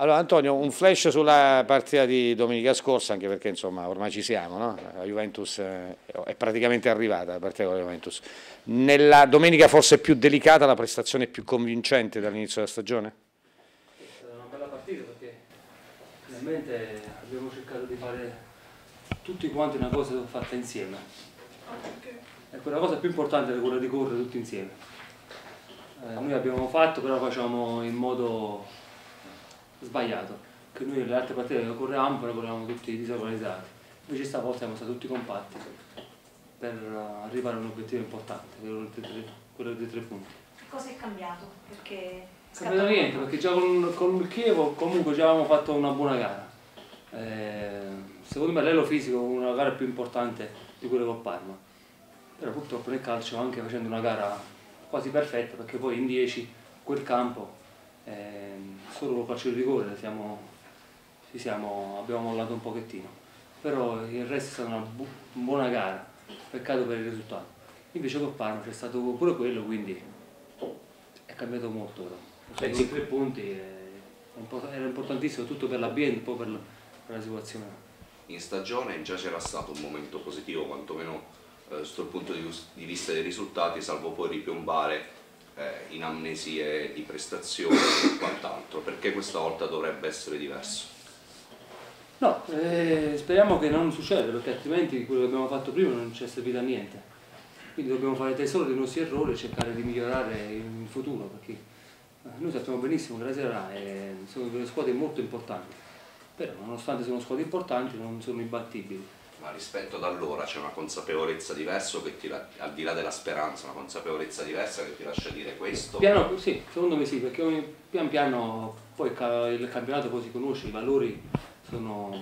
Allora Antonio, un flash sulla partita di domenica scorsa, anche perché insomma ormai ci siamo, no? la Juventus eh, è praticamente arrivata la partita con la Juventus. Nella domenica forse più delicata, la prestazione più convincente dall'inizio della stagione? È stata una bella partita perché finalmente abbiamo cercato di fare tutti quanti una cosa fatta insieme. E quella cosa più importante era quella di correre tutti insieme. Eh, noi abbiamo fatto, però facciamo in modo sbagliato, che noi le altre partite che correvamo, però correvamo tutti disorganizzati. Invece stavolta siamo stati tutti compatti per arrivare a un obiettivo importante, quello dei tre, quello dei tre punti. Cosa è cambiato? Perché cambiato niente, perché già con, con il Chievo comunque già avevamo fatto una buona gara. Eh, secondo me l'elo fisico è una gara più importante di quella col Parma. Però purtroppo nel calcio anche facendo una gara quasi perfetta, perché poi in 10 quel campo eh, solo col calcio di rigore siamo, siamo, abbiamo mollato un pochettino, però il resto è stata una bu buona gara, peccato per il risultato. Invece col Parma c'è stato pure quello, quindi è cambiato molto. Perché con tre punti era importantissimo tutto per l'ambiente, poi per, per la situazione. In stagione già c'era stato un momento positivo, quantomeno eh, sul punto di, di vista dei risultati, salvo poi ripiombare eh, in amnesie di prestazioni e quant'altro, perché questa volta dovrebbe essere diverso? No, eh, speriamo che non succeda, perché altrimenti quello che abbiamo fatto prima non ci è servito a niente. Quindi dobbiamo fare tesoro dei nostri errori e cercare di migliorare in futuro, perché eh, noi sappiamo benissimo che la Sera è, sono delle squadre molto importanti, però nonostante siano squadre importanti non sono imbattibili ma rispetto ad allora c'è una consapevolezza diversa che ti, al di là della speranza, una consapevolezza diversa che ti lascia dire questo? Piano, sì, secondo me sì, perché pian piano poi il campionato poi si conosce, i valori sono,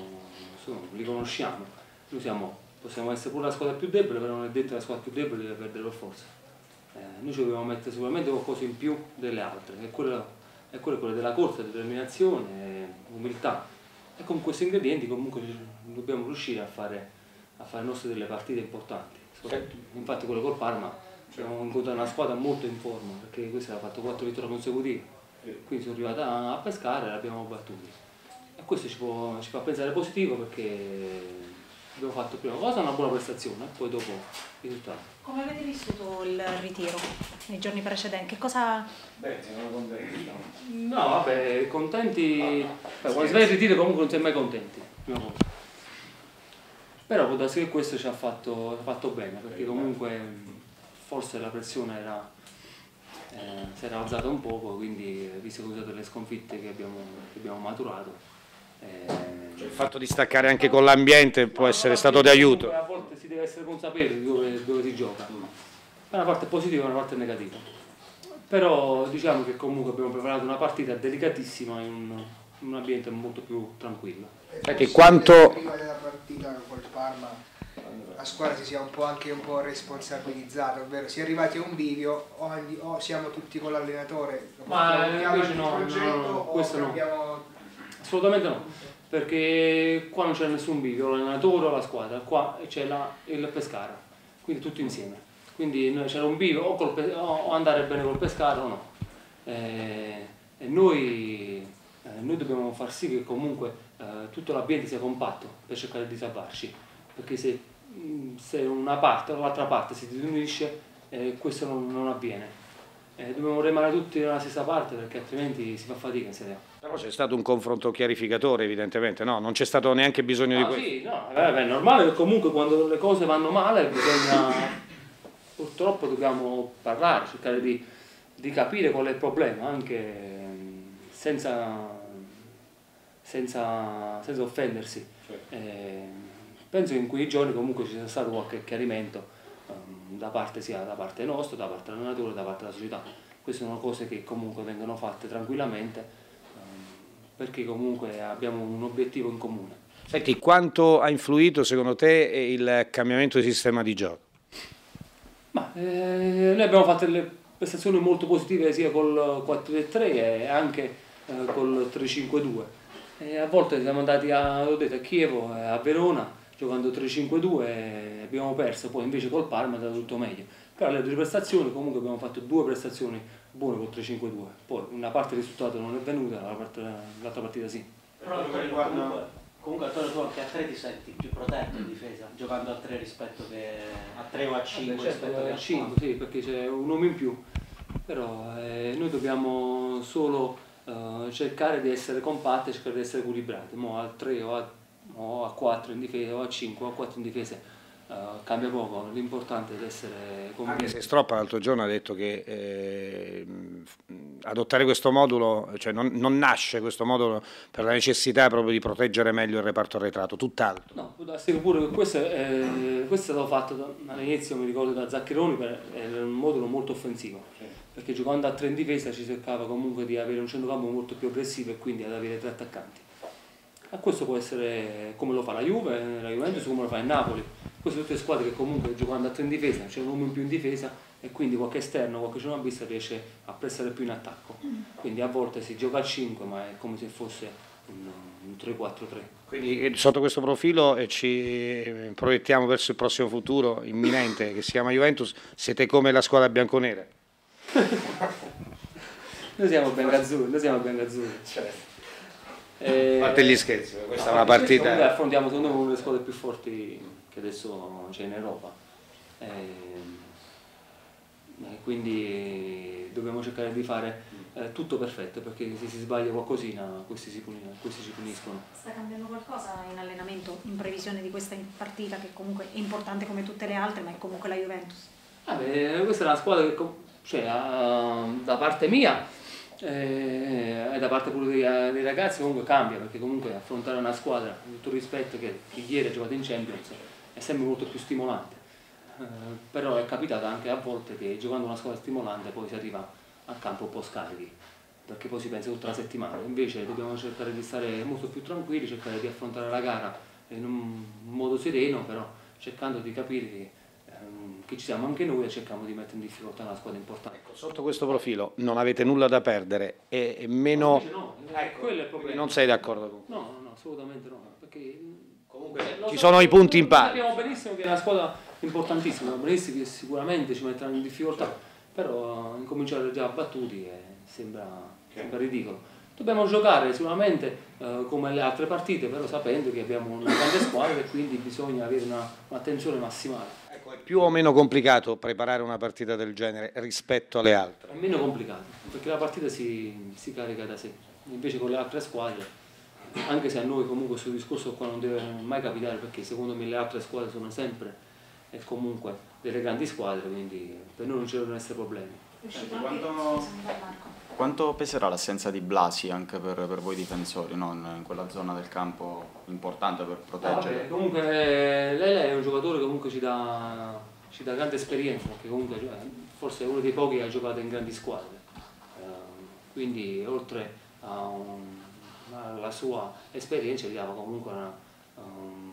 sono, li conosciamo. Noi siamo, possiamo essere pure la squadra più debole, però non è detto che la squadra più debole deve perdere per forza. Eh, noi ci dobbiamo mettere sicuramente qualcosa in più delle altre, è quello, è quello della corsa, determinazione, umiltà e con questi ingredienti comunque dobbiamo riuscire a fare, a fare nostre delle partite importanti. Infatti quello col Parma abbiamo incontrato una squadra molto in forma perché questa ha fatto quattro vittorie consecutive, quindi sono arrivata a pescare e l'abbiamo battuti. E questo ci, può, ci fa pensare positivo perché abbiamo fatto prima cosa una buona prestazione e poi dopo i risultati. Come avete vissuto il ritiro nei giorni precedenti? Che cosa... Beh, siamo contenti. No, no vabbè, contenti... Beh, quando si va il ritiro comunque non si è mai contenti. Però può darsi che questo ci ha fatto, fatto bene, perché comunque forse la pressione era, eh, si era alzata un poco, quindi visto che ho le sconfitte che abbiamo, che abbiamo maturato, eh, cioè, il fatto di staccare anche con l'ambiente può essere stato di aiuto. A volte si deve essere consapevoli di dove, dove si gioca. Una parte positiva e una parte negativa. Però diciamo che comunque abbiamo preparato una partita delicatissima in un, in un ambiente molto più tranquillo. Perché quanto... Prima della partita col Parma la squadra si sia un po' anche un po' responsabilizzata, ovvero si è arrivati a un bivio o, o siamo tutti con l'allenatore, ma invece no, no, no, questo no. Assolutamente no perché qua non c'è nessun bivio, l'allenatore o la squadra, qua c'è il Pescara, quindi tutti insieme. Quindi c'era un bivio o, o, andare bene col Pescara o no. Eh, e noi, eh, noi, dobbiamo far sì che comunque eh, tutto l'ambiente sia compatto per cercare di salvarci, perché se, se una parte o l'altra parte si diminuisce eh, questo non, non avviene. Eh, dobbiamo remare tutti nella stessa parte perché altrimenti si fa fatica in Serie A. Però c'è stato un confronto chiarificatore evidentemente, no? Non c'è stato neanche bisogno ah, di questo. Sì, no, è normale che comunque quando le cose vanno male bisogna, purtroppo dobbiamo parlare, cercare di, di capire qual è il problema, anche senza, senza, senza offendersi. Certo. Eh, penso che in quei giorni comunque ci sia stato qualche chiarimento um, da parte sia da parte nostra, da parte dell'allenatore, da parte della società. Queste sono cose che comunque vengono fatte tranquillamente perché comunque abbiamo un obiettivo in comune. Senti, quanto ha influito secondo te il cambiamento di sistema di gioco? Ma, eh, noi abbiamo fatto delle prestazioni molto positive sia col 4-3 e anche eh, col 3-5-2. E a volte siamo andati a, detto, a Chievo, a Verona, giocando 3-5-2 e abbiamo perso, poi invece col Parma è andato tutto meglio. Però le due prestazioni comunque abbiamo fatto due prestazioni buone col 3-5-2. Poi una parte del risultato non è venuta, l'altra partita sì. Però comunque, comunque Antonio tu anche a 3 ti senti più protetto in difesa, giocando a 3 rispetto che a 3 o a 5 Vabbè, certo, rispetto che a 5, sì, perché c'è un uomo in più. Però eh, noi dobbiamo solo eh, cercare di essere compatti e cercare di essere equilibrati. Mo a 3 o a, o a 4 in difesa o a 5 o a 4 in difesa Uh, cambia poco, l'importante è essere convinti. Anche se Stroppa l'altro giorno ha detto che eh, adottare questo modulo, cioè non, non, nasce questo modulo per la necessità proprio di proteggere meglio il reparto arretrato, tutt'altro. No, assicuro pure che questo è, questo è stato fatto all'inizio, mi ricordo, da Zaccheroni, per, è un modulo molto offensivo, sì. perché giocando a tre in difesa ci cercava comunque di avere un centrocampo molto più aggressivo e quindi ad avere tre attaccanti. A questo può essere come lo fa la Juve, la Juventus, come lo fa il Napoli queste tutte squadre che comunque giocando a tre in difesa c'è un uomo in più in difesa e quindi qualche esterno, qualche centrocampista riesce a pressare più in attacco. Quindi a volte si gioca a 5 ma è come se fosse un, un 3-4-3. Quindi eh, sotto questo profilo eh, ci proiettiamo verso il prossimo futuro imminente che si chiama Juventus, siete come la squadra bianconera? noi siamo biancazzurri, noi siamo biancazzurri. Certo. Eh, a parte gli scherzi, questa no, è una partita. Affrontiamo secondo me una delle squadre più forti che adesso c'è in Europa. E, ehm, e quindi dobbiamo cercare di fare eh, tutto perfetto perché se si sbaglia qualcosina questi si, puniscono, questi si puniscono. Sta cambiando qualcosa in allenamento in previsione di questa partita che comunque è importante come tutte le altre ma è comunque la Juventus? Ah beh, questa è una squadra che cioè, da parte mia eh, e da parte pure dei, dei, ragazzi comunque cambia perché comunque affrontare una squadra con tutto il rispetto che, che ieri ha giocato in Champions è sempre molto più stimolante. Eh, però è capitato anche a volte che giocando una squadra stimolante poi si arriva a campo un po' scarichi, perché poi si pensa tutta la settimana. Invece dobbiamo cercare di stare molto più tranquilli, cercare di affrontare la gara in un modo sereno, però cercando di capire che, ehm, che ci siamo anche noi e cerchiamo di mettere in difficoltà una squadra importante. Ecco, sotto questo profilo non avete nulla da perdere e, meno... No, no, ecco, non sei d'accordo con No, no, no, assolutamente no, perché Comunque ci sono i punti in pari. Sappiamo benissimo che è una squadra importantissima, benissimo che sicuramente ci metteranno in difficoltà, però incominciare già battuti eh, sembra, sembra, ridicolo. Dobbiamo giocare sicuramente eh, come le altre partite, però sapendo che abbiamo una grande squadra e quindi bisogna avere un'attenzione massimale. Ecco, è più o meno complicato preparare una partita del genere rispetto alle altre? È meno complicato, perché la partita si, si carica da sé, invece con le altre squadre anche se a noi comunque questo discorso qua non deve mai capitare perché secondo me le altre squadre sono sempre e comunque delle grandi squadre, quindi per noi non ci devono essere problemi. Quanto, quanto peserà l'assenza di Blasi anche per, per voi difensori, no? in quella zona del campo importante per proteggere? Ah, comunque lei è un giocatore che comunque ci dà, ci dà grande esperienza, perché comunque cioè, forse è uno dei pochi che ha giocato in grandi squadre. Uh, quindi oltre a un la sua esperienza gli dava comunque una, um,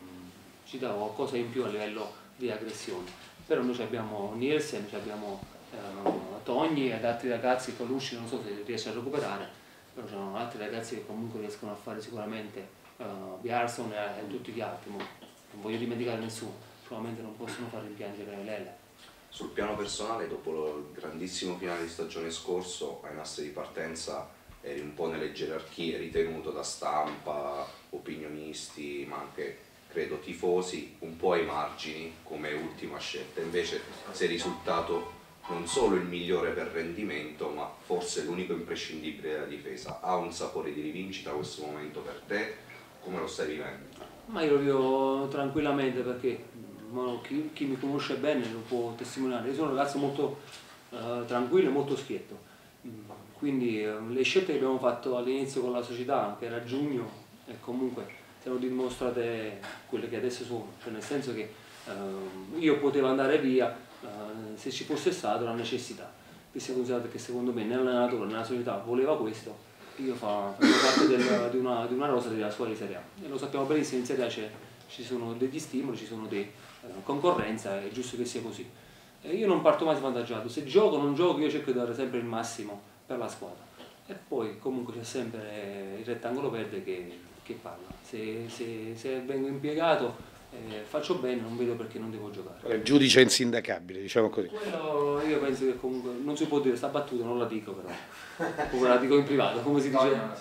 ci dava qualcosa in più a livello di aggressione. Però noi abbiamo Nielsen, abbiamo uh, Togni ed altri ragazzi con Lusci, non so se riesce a recuperare, però ci sono altri ragazzi che comunque riescono a fare sicuramente uh, Biarson e, e, tutti gli altri, non voglio dimenticare nessuno, solamente non possono far rimpiangere Lele. Sul piano personale, dopo il grandissimo finale di stagione scorso, ai nastri di partenza eri un po' nelle gerarchie ritenuto da stampa, opinionisti, ma anche credo tifosi, un po' ai margini come ultima scelta. Invece sei risultato non solo il migliore per rendimento, ma forse l'unico imprescindibile della difesa. Ha un sapore di rivincita questo momento per te? Come lo stai vivendo? Ma io lo vivo tranquillamente perché chi, chi, mi conosce bene lo può testimoniare. Io sono un ragazzo molto uh, tranquillo e molto schietto quindi eh, le scelte che abbiamo fatto all'inizio con la società, che era giugno, e comunque siamo dimostrate quelle che adesso sono, cioè nel senso che eh, io potevo andare via eh, se ci fosse stata la necessità, visto che secondo me nell'allenatore, nella società voleva questo, io fa, faccio parte del, di, una, di, una, rosa della squadra di Serie A. E lo sappiamo benissimo, in Serie A ci sono degli stimoli, ci sono delle eh, concorrenza, è giusto che sia così. Io non parto mai svantaggiato, se gioco o non gioco io cerco di dare sempre il massimo per la squadra. E poi comunque c'è sempre il rettangolo verde che, che parla. Se, se, se, vengo impiegato eh, faccio bene, non vedo perché non devo giocare. Il giudice insindacabile, diciamo così. Quello io penso che comunque non si può dire sta battuta, non la dico però. Come la dico in privato, come si dice. Ah,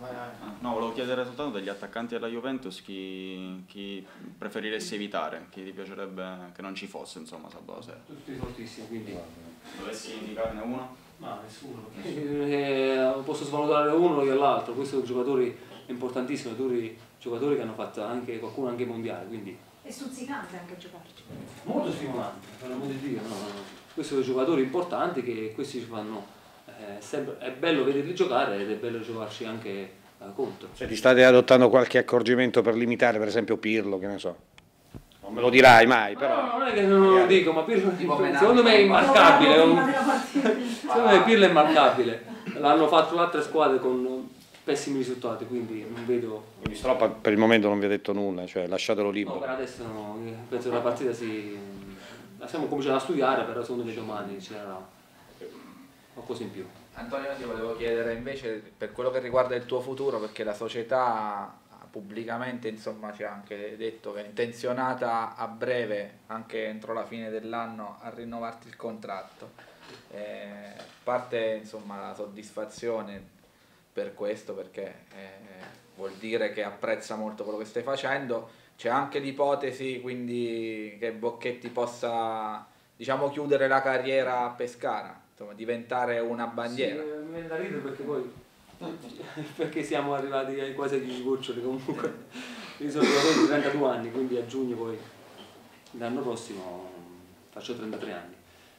No, volevo chiedere soltanto degli attaccanti della Juventus chi, chi preferiresti evitare, chi ti piacerebbe che non ci fosse, insomma, sabato sera. Tutti fortissimi, quindi. Dovessi indicarne uno? Ma nessuno. Eh, posso svalutare uno io l'altro, questi sono giocatori importantissimi, giocatori, giocatori che hanno fatto anche qualcuno anche mondiale, quindi È stuzzicante anche giocarci. molto stimolante, per l'amor di Dio. No, no, no. Questi sono giocatori importanti che questi ci fanno. eh, sempre- è bello vederli giocare ed è bello giocarci anche eh, contro. Se ti state adottando qualche accorgimento per limitare, per esempio, Pirlo, che ne so. Non me lo dirai mai, Però però... non è che non lo dico, ma Pirlo secondo me è immarcabile. Secondo me Pirlo è immarcabile. L'hanno fatto altre squadre con pessimi risultati, quindi non vedo. Quindi Stroppa per il momento non vi ha detto nulla, cioè lasciatelo No, libero. per adesso no, penso che la partita si. La stiamo cominciando a studiare, però secondo me domani ci sarà qualcosa in più. Antonio ti volevo chiedere invece per quello che riguarda il tuo futuro, perché la società pubblicamente insomma ci ha anche detto che è intenzionata a breve, anche entro la fine dell'anno, a rinnovarti il contratto. Eh, parte insomma la soddisfazione per questo, perché eh, vuol dire che apprezza molto quello che stai facendo, c'è anche l'ipotesi quindi che Bocchetti possa diciamo chiudere la carriera a Pescara, insomma diventare una bandiera. Sì, mi viene da ridere perché poi. perché siamo arrivati ai quasi agli sgoccioli comunque. Io sono di 32 anni, quindi a giugno poi l'anno prossimo faccio 33 anni.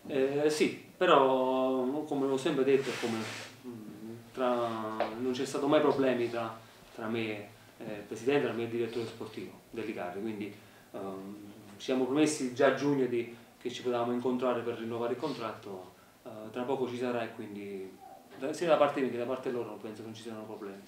Eh, sì, però come ho sempre detto, come, mm, tra- non c'è stato mai problemi tra, tra me e il presidente e il mio direttore sportivo dell'Icardi, quindi ehm, ci siamo promessi già a giugno di- che ci potevamo incontrare per rinnovare il contratto, eh, tra poco ci sarà e quindi sia da parte mia che da parte loro penso che non ci siano problemi.